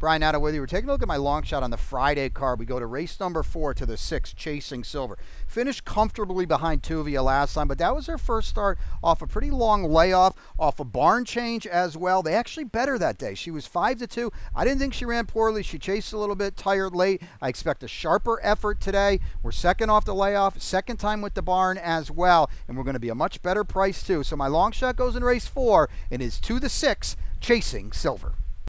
Brian Nadeau with you. We're taking a look at my long shot on the Friday card. We go to race number four to the six, Chasing Silver. Finished comfortably behind Tuvia last time, but that was her first start off a pretty long layoff, off a barn change as well. They actually better that day. She was five to two. I didn't think she ran poorly. She chased a little bit, tired late. I expect a sharper effort today. We're second off the layoff, second time with the barn as well, and we're going to be a much better price too. So my long shot goes in race four and is to the six, Chasing Silver.